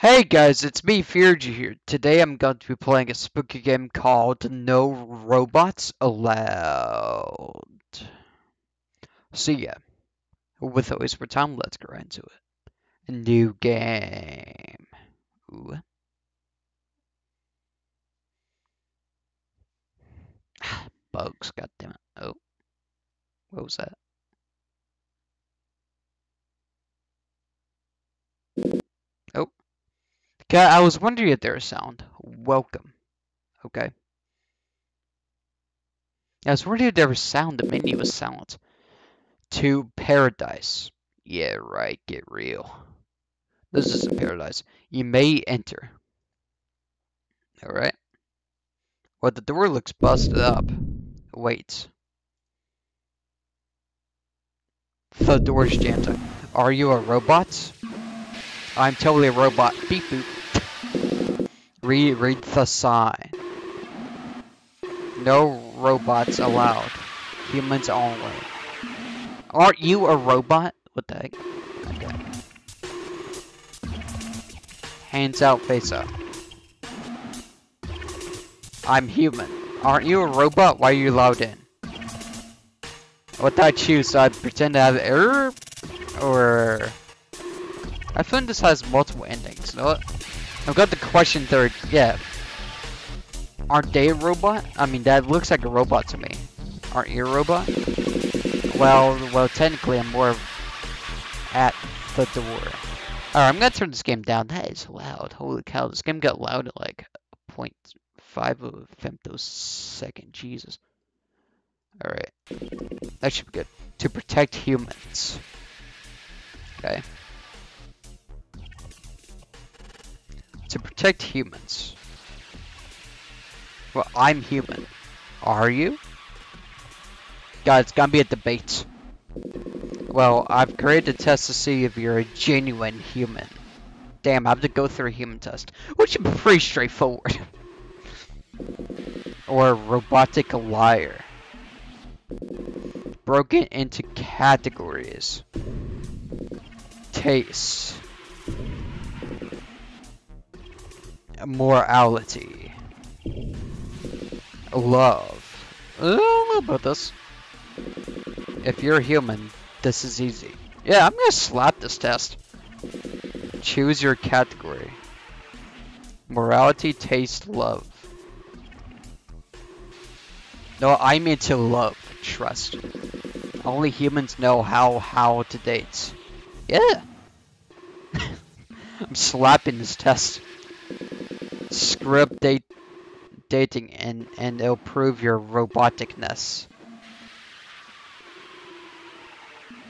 Hey guys, it's me, Feargy here. Today I'm going to be playing a spooky game called No Robots Allowed. So yeah, without waste more time, let's get right into it. New game. Ooh. Bugs, goddammit. Oh. What was that? Okay, uh, I was wondering if there was sound. Welcome. Okay. I was wondering if there was sound. The menu was silent. To paradise. Yeah, right. Get real. This isn't paradise. You may enter. Alright. Well, the door looks busted up. Wait. The door's jammed. Up. Are you a robot? I'm totally a robot. Beep boop. Read, read the sign. No robots allowed. Humans only. Aren't you a robot? What the heck? Hands out, face up. I'm human. Aren't you a robot? Why are you allowed in? What did I choose? So I pretend to have error? Or... I feel this has multiple endings. You know what? I've got the question third. Yeah. Aren't they a robot? I mean, that looks like a robot to me. Aren't you a robot? Well, well, technically, I'm more at the door. Alright, I'm gonna turn this game down. That is loud. Holy cow, this game got loud at like 0.5 of a femtosecond. Jesus. Alright. That should be good. To protect humans. Okay. To protect humans. Well, I'm human. Are you? God, it's gonna be a debate. Well, I've created a test to see if you're a genuine human. Damn, I have to go through a human test. Which is pretty straightforward. or robotic liar. Broken into categories. Taste. Morality. Love. I don't know about this. If you're human, this is easy. Yeah, I'm gonna slap this test. Choose your category. Morality, taste, love. No, I'm to love, trust. Only humans know how how to date. Yeah. I'm slapping this test. Script date dating and and it'll prove your roboticness.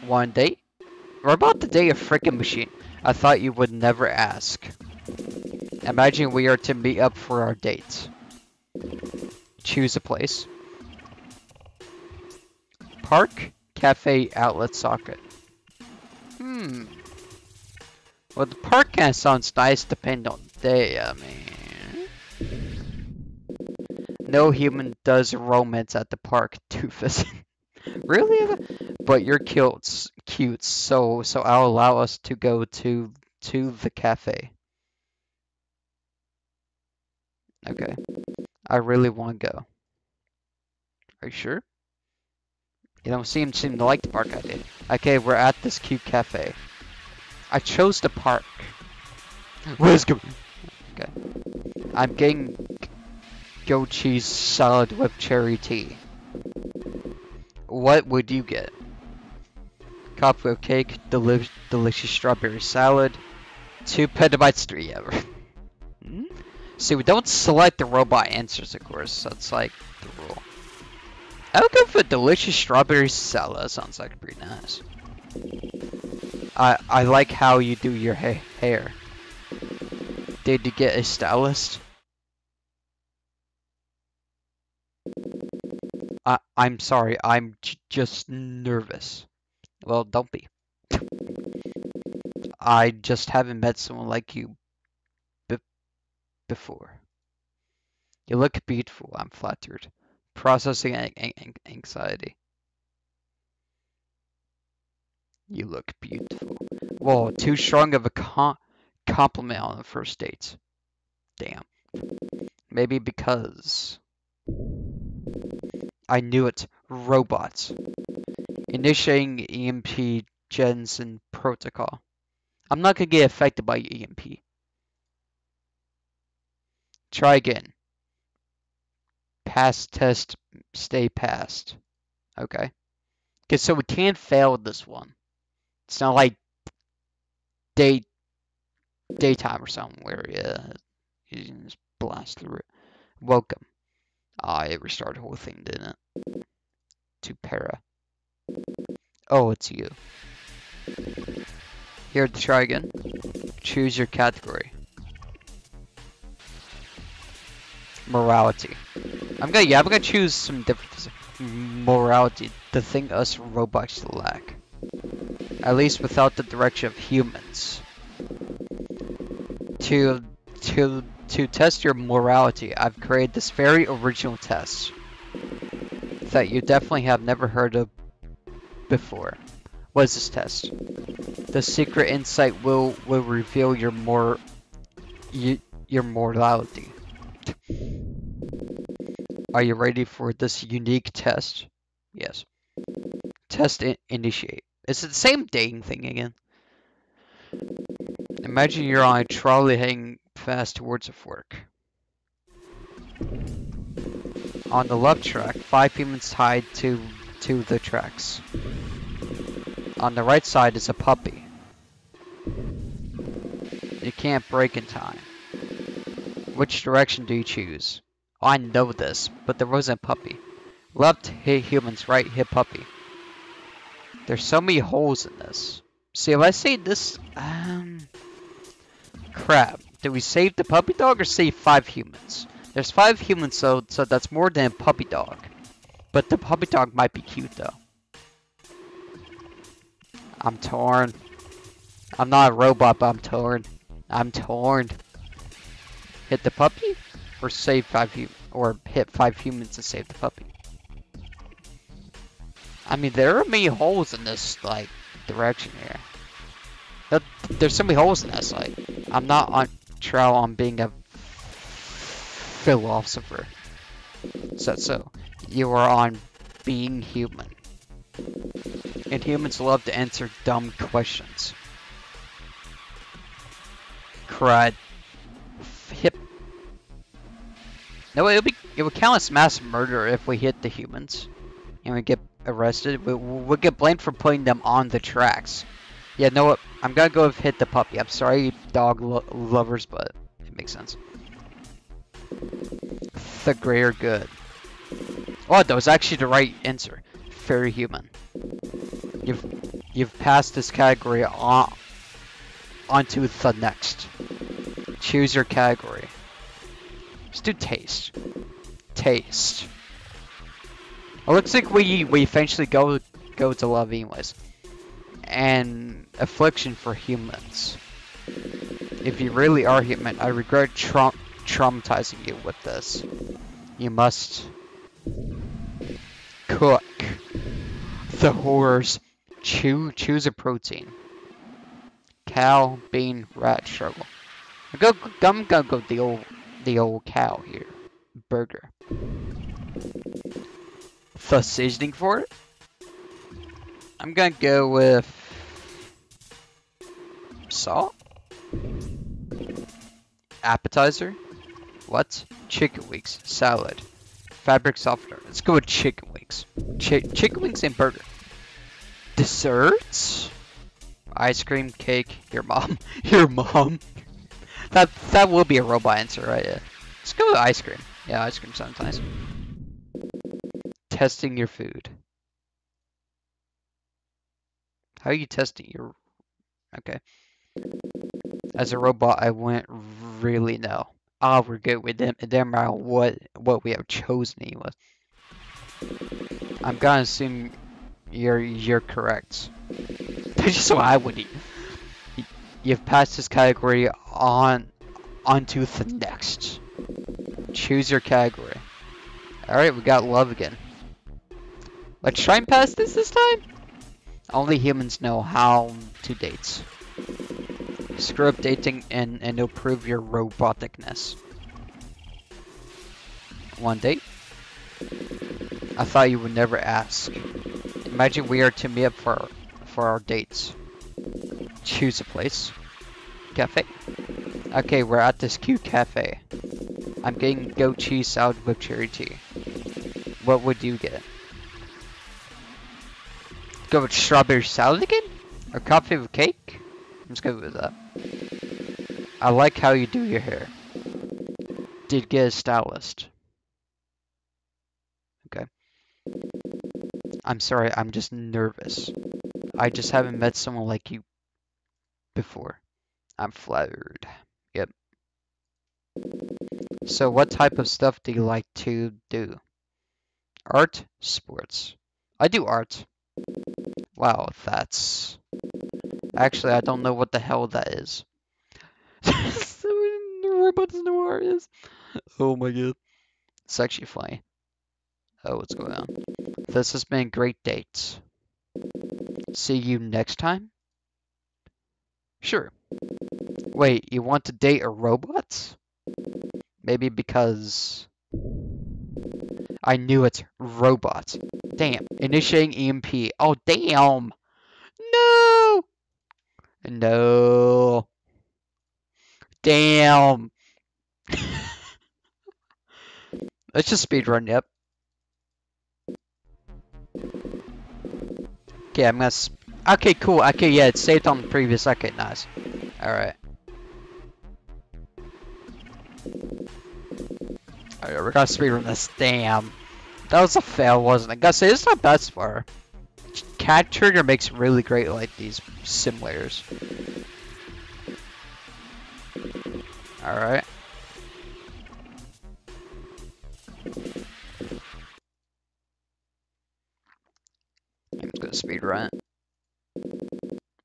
One date? We're about to date a freaking machine. I thought you would never ask. Imagine we are to meet up for our date. Choose a place. Park, cafe, outlet, socket. Hmm. Well, the park kind of sounds nice depending on the day, I mean. No human does romance at the park, Doofus. really? But you're cute, cute, so so I'll allow us to go to to the cafe. Okay. I really want to go. Are you sure? You don't seem seem to like the park I did. Okay, we're at this cute cafe. I chose the park. Hmm. Let's go. Okay. I'm getting goat cheese salad with cherry tea. What would you get? Copper cake, deli delicious strawberry salad, two petabytes, three ever. hmm? See, we don't select the robot answers, of course. That's like the rule. I would go for delicious strawberry salad. Sounds like pretty nice. I I like how you do your ha hair. Did you get a stylist? I'm sorry. I'm just nervous. Well, don't be. I just haven't met someone like you before. You look beautiful. I'm flattered. Processing anxiety. You look beautiful. Whoa, too strong of a con compliment on the first date. Damn. Maybe because I knew it. Robots. Initiating EMP Jensen protocol. I'm not gonna get affected by EMP. Try again. Pass test, stay passed. Okay. Okay, so we can't fail this one. It's not like day Date Time or something where yeah, you just blast through it. Welcome. Ah, it restarted the whole thing, didn't it? To para. Oh, it's you. Here to try again. Choose your category. Morality. I'm gonna yeah, I'm gonna choose some different morality, the thing us robots lack. At least without the direction of humans. To to to test your morality, I've created this very original test that you definitely have never heard of before. What is this test? The secret insight will will reveal your more you, your morality. Are you ready for this unique test? Yes. Test in initiate. Is it the same dating thing again? Imagine you're on a trolley heading fast towards a fork. On the left track, five humans tied to to the tracks. On the right side is a puppy. You can't break in time. Which direction do you choose? I know this, but there wasn't a puppy. Left hit humans, right hit puppy. There's so many holes in this. See, if I say this, um, crap. Did we save the puppy dog or save five humans? There's five humans, so so that's more than puppy dog. But the puppy dog might be cute though. I'm torn. I'm not a robot, but I'm torn. I'm torn. Hit the puppy? Or save five or hit five humans to save the puppy? I mean, there are many holes in this, like, direction here. There's so many holes in this, like, I'm not on trial on being a philosopher. So, so, you are on being human. And humans love to answer dumb questions. Crud. Hip. No, it would be it would count as mass murder if we hit the humans and we get arrested. We we get blamed for putting them on the tracks. Yeah, no? I'm gonna go hit the puppy. I'm sorry, dog lo lovers, but it makes sense. The greater good. Oh, that was actually the right answer. Very human. You've you've passed this category on onto the next. Choose your category. Let's do taste. Taste. It looks like we we eventually go go to love anyways. And affliction for humans. If you really are human, I regret tra traumatizing you with this. You must cook the horrors. Choose choose a protein. Cow, bean, rat struggle. Gonna, I'm gonna go the old the old cow here. Burger. The seasoning for it? I'm gonna go with salt. Appetizer. What? Chicken wings. Salad. Fabric softener. Let's go with chicken wings. Ch chicken wings and burger. Desserts? Ice cream, cake, your mom. your mom. that that will be a robot answer, right? Yeah. Let's go with ice cream. Yeah, ice cream nice. Testing your food. How are you testing your... Okay. As a robot, I wouldn't really know. Ah, we're good with them. It doesn't matter what, what we have chosen anyway. I'm gonna assume you're you're correct. That's just what I would eat. You've passed this category on onto the next. Choose your category. Alright, we got love again. Let's try and pass this this time. Only humans know how to date. Screw up dating and, and it'll prove your roboticness. One date? I thought you would never ask. Imagine we are to meet up for, for our dates. Choose a place. Cafe. Okay, we're at this cute cafe. I'm getting goat cheese salad with cherry tea. What would you get? Go with strawberry salad again? Or coffee with cake? I'm just going with that. I like how you do your hair. Did get a stylist. Okay. I'm sorry, I'm just nervous. I just haven't met someone like you before. I'm flattered. Yep. So what type of stuff do you like to do? Art? Sports. I do art. Wow, that's... Actually, I don't know what the hell that is. Robot doesn't know is. Oh my god. It's actually funny. Oh, what's going on? This has been great Dates. See you next time? Sure. Wait, you want to date a robot? Maybe because... I knew it's robot. Damn. Initiating EMP. Oh, damn. No. No. Damn. Let's just speedrun, yep. Okay, I'm gonna... Okay, cool. Okay, yeah, it's saved on the previous. Okay, nice. Alright. Alright, we're gonna speedrun this. Damn. That was a fail, wasn't it? Gotta say, it's not best far. Cat Trigger makes really great, like, these simulators. Alright. I'm just gonna speed run.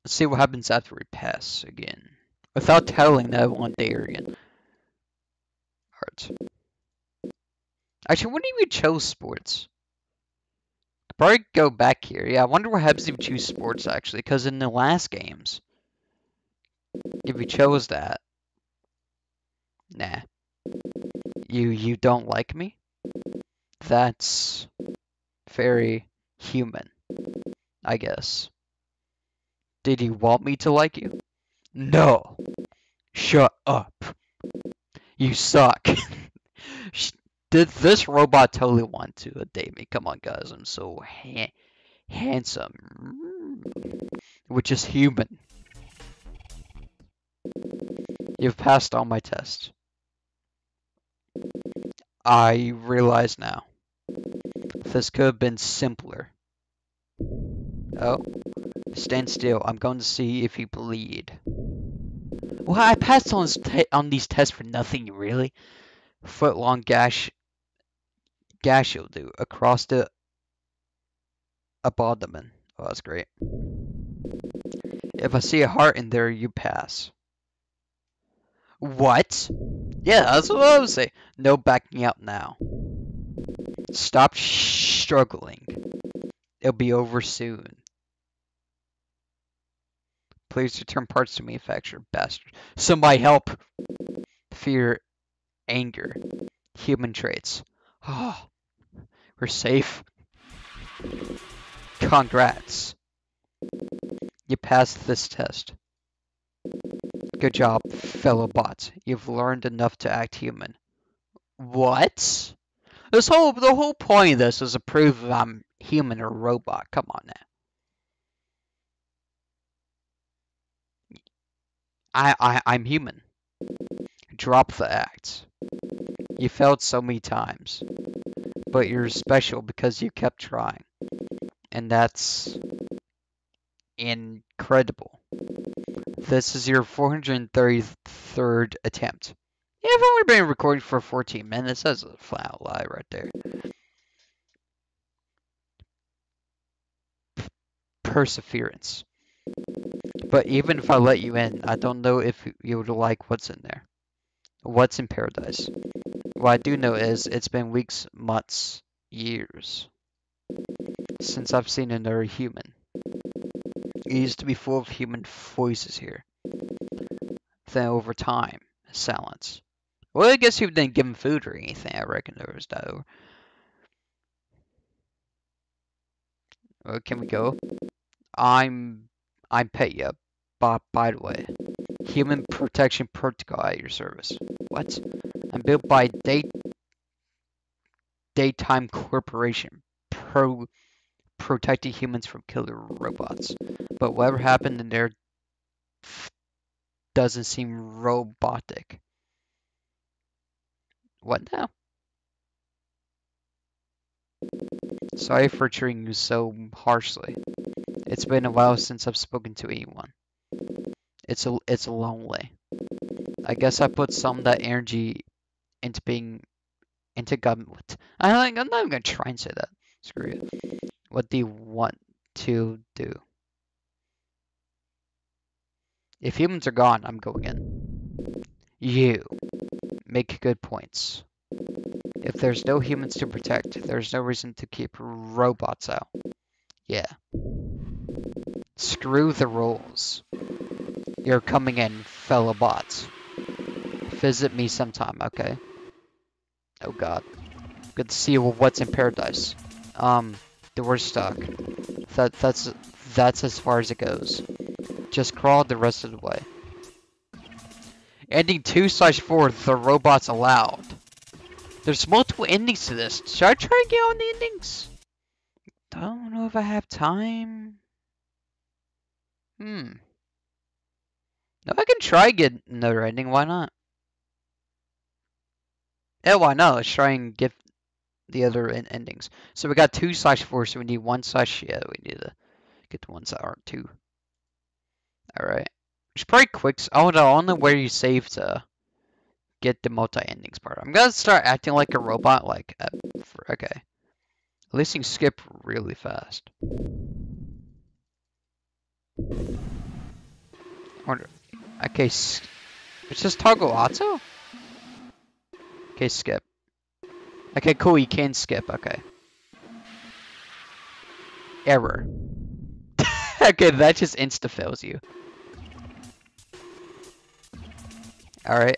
Let's see what happens after we pass again. Without telling that one day again. Art. Actually, what if we chose sports? Probably go back here. Yeah, I wonder what happens if we choose sports, actually. Because in the last games, if we chose that... Nah. You, you don't like me? That's very human, I guess. Did you want me to like you? No. Shut up. You suck. Did this robot totally want to date me? Come on, guys. I'm so ha handsome. Which is human. You've passed all my tests. I realize now. This could have been simpler. Oh. Stand still. I'm going to see if you bleed. Well, I passed on, on these tests for nothing, really. Foot long gash gash you'll do across the abdomen. Oh, that's great. If I see a heart in there, you pass. What? Yeah, that's what I would say. No backing out now. Stop struggling. It'll be over soon. Please return parts to manufacturer, bastard. Somebody help! Fear, anger, human traits. Oh, we're safe. Congrats. You passed this test. Good job, fellow bots. You've learned enough to act human. What? This whole the whole point of this is to prove I'm human or robot. Come on now. I I I'm human. Drop the act. You failed so many times but you're special because you kept trying. And that's incredible. This is your 433rd attempt. Yeah, I've only been recording for 14 minutes. That's a flat out lie right there. Perseverance. But even if I let you in, I don't know if you would like what's in there. What's in paradise? What I do know is it's been weeks, months, years since I've seen another human. It used to be full of human voices here. then over time, silence. Well, I guess you didn't give him food or anything. I reckon there was no. Well, can we go? I'm I'm Petya. By, by the way, Human Protection Protocol at your service. What? I'm built by Day Date Time Corporation. Pro protecting humans from killer robots. But whatever happened in there doesn't seem robotic. What now? Sorry for treating you so harshly. It's been a while since I've spoken to anyone. It's a, it's lonely. I guess I put some of that energy into being into government. I'm not even gonna try and say that. Screw it. What do you want to do? If humans are gone, I'm going in. You make good points. If there's no humans to protect, there's no reason to keep robots out. Yeah. Screw the rules. You're coming in, fellow bots. Visit me sometime, okay? Oh god. Good to see what's in paradise. Um, we're stuck. That that's that's as far as it goes. Just crawl the rest of the way. Ending 2 slash 4, the robots allowed. There's multiple endings to this. Should I try and get on the endings? Don't know if I have time. Hmm. No, I can try get another ending. Why not? Yeah, why not? Let's try and get the other endings. So we got two slash four, so we need one slash. Yeah, we need to get the ones that aren't two. All right. It's pretty quick. Oh only where you save to get the multi-endings part. I'm gonna start acting like a robot. Like, uh, for, okay. At least you can skip really fast. Wonder. Okay, it's just toggle auto. Okay, skip. Okay, cool, you can skip, okay. Error. okay, that just insta-fails you. Alright.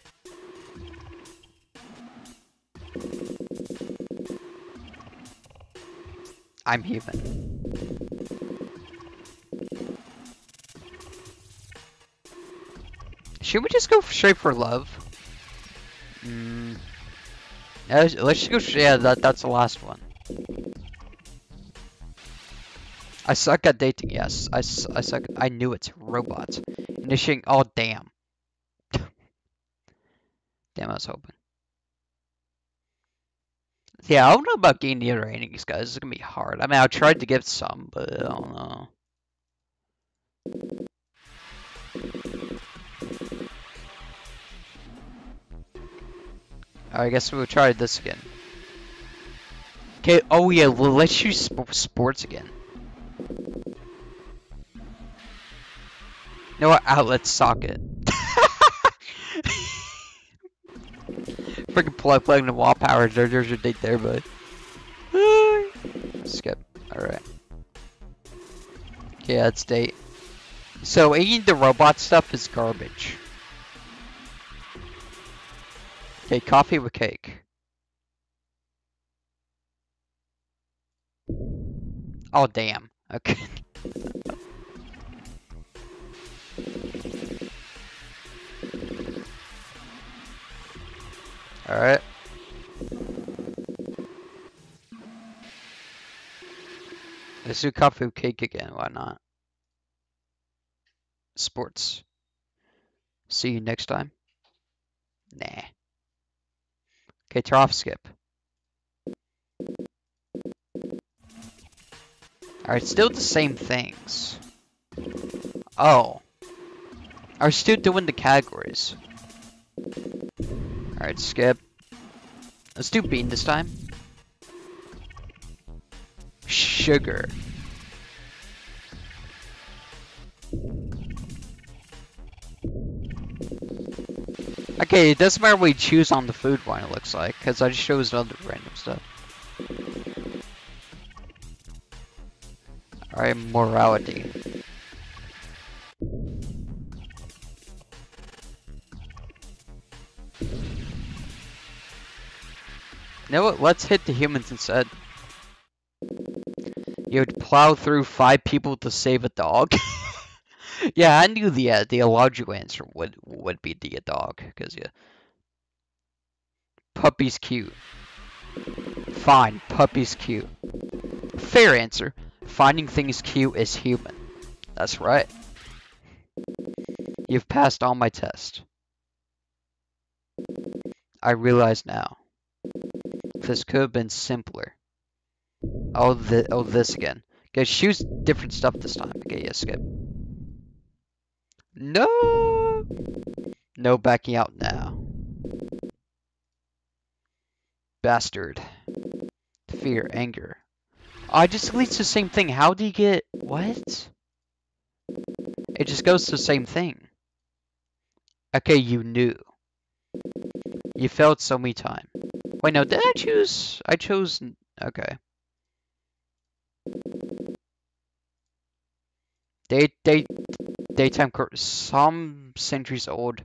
I'm human. Should we just go straight for love? Mm. Let's, go. Yeah, that that's the last one. I suck at dating. Yes, I, I suck. I knew it's Robots. Initiating. Oh damn. damn, I was hoping. Yeah, I don't know about getting the other endings, guys. It's gonna be hard. I mean, I tried to get some, but I don't know. I guess we'll try this again. Okay, oh yeah, well, let's use sp sports again. You know what? Outlet socket. Freaking plug plugging the wall power. There, there's your date there, bud. Skip. Alright. Yeah, that's date. So eating the robot stuff is garbage. Okay, coffee with cake. Oh, damn. Okay. Alright. Let's do coffee with cake again, why not? Sports. See you next time. Nah. Okay, turn skip. Alright, still the same things. Oh. Are still doing the categories. Alright, skip. Let's do bean this time. Sugar. Okay, it doesn't matter what you choose on the food one, it looks like, because I just chose other random stuff. Alright, morality. You know what? Let's hit the humans instead. You would plow through five people to save a dog. yeah, I knew the uh, the illogical answer would would be the dog, cause yeah. Puppy's cute. Fine, puppy's cute. Fair answer. Finding things cute is human. That's right. You've passed all my tests. I realize now. This could have been simpler. Oh, the, oh, this again. Okay, choose different stuff this time. Okay, yeah, skip. No! No backing out now. Bastard. Fear, anger. Oh, I just leads the same thing. How do you get... What? It just goes to the same thing. Okay, you knew. You failed so many times. Wait, no, did I choose? I chose. Okay. Day, day, Date Time. Some centuries old.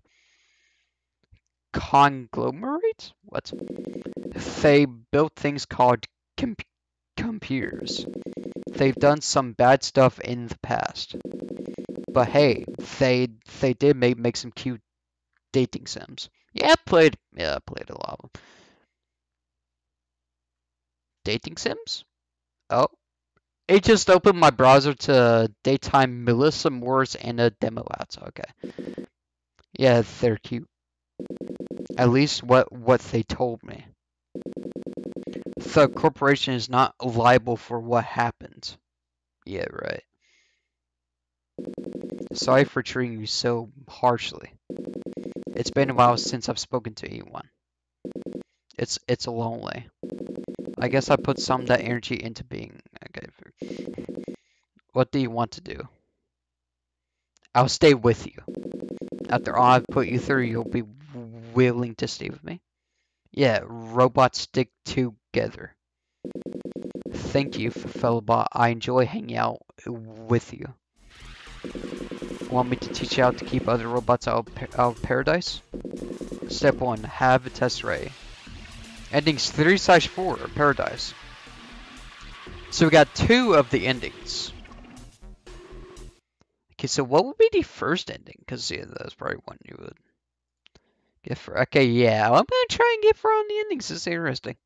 Conglomerate? What? They built things called com computers. They've done some bad stuff in the past. But hey, they they did make make some cute dating sims. Yeah, played yeah, played a lot of them. Dating sims? Oh. It just opened my browser to Date Time Melissa Moore's and a demo ads. Okay. Yeah, they're cute. At least what what they told me. The corporation is not liable for what happened. Yeah, right. Sorry for treating you so harshly. It's been a while since I've spoken to anyone. It's it's lonely. I guess I put some of that energy into being okay. What do you want to do? I'll stay with you. After all I've put you through, you'll be willing to stay with me? Yeah, robots stick together. Thank you, fellow bot. I enjoy hanging out with you. Want me to teach you how to keep other robots out of, out of paradise? Step 1. Have a test ray. Endings 3 slash 4, paradise. So we got two of the endings. Okay, so what would be the first ending? Because yeah, that's probably one you would get for. Okay, yeah, I'm gonna try and get for on the endings. Is interesting.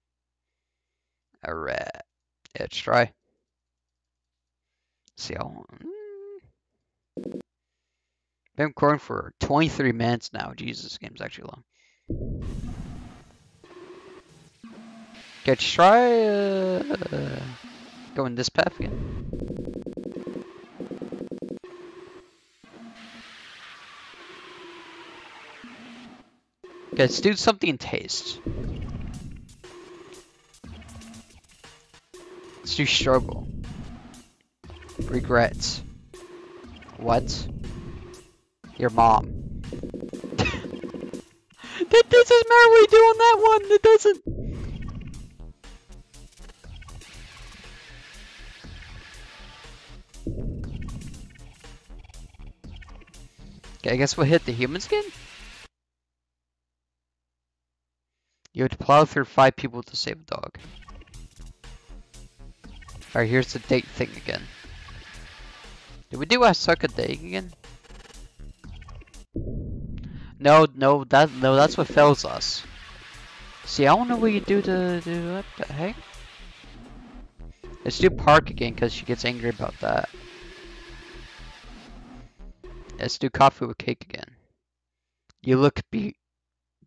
Alright, let's try. See how. Mm. Been recording for 23 minutes now. Jesus, this game's actually long. Okay, try uh, going this path again. Okay, let's do something in taste. Let's do struggle. Regrets. What? Your mom. that doesn't matter what you do on that one. It doesn't. Okay, I guess we'll hit the human skin. You have to plow through five people to save a dog. Alright, here's the date thing again. Did we do a suck day again? No, no, that no, that's what fails us. See, I don't know what you do to do what the heck. Let's do park again because she gets angry about that. Let's do coffee with cake again. You look be.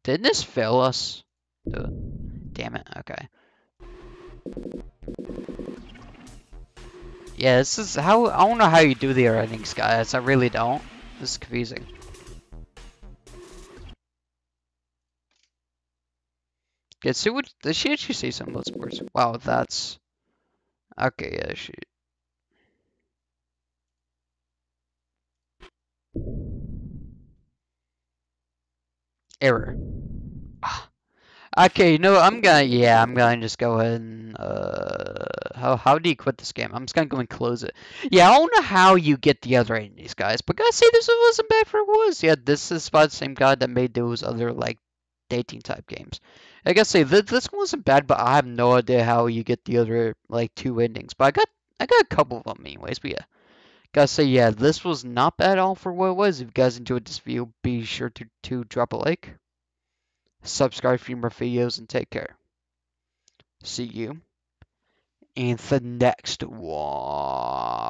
Didn't this fail us? Damn it. Okay. Yeah, this is how I don't know how you do the endings, guys. I really don't. This is confusing. Okay, so what she actually say some those words? Wow, that's okay. Yeah, she. Error. Ah. Okay, you know, I'm gonna, yeah, I'm gonna just go ahead and, uh, how, how do you quit this game? I'm just gonna go and close it. Yeah, I don't know how you get the other these guys, but guys, say this wasn't bad for it was. Yeah, this is by the same guy that made those other, like, dating type games. I gotta say th- this one wasn't bad, but I have no idea how you get the other like two endings. But I got I got a couple of them anyways. But yeah, gotta say yeah, this was not bad at all for what it was. If you guys enjoyed this video, be sure to to drop a like, subscribe for more videos, and take care. See you in the next one.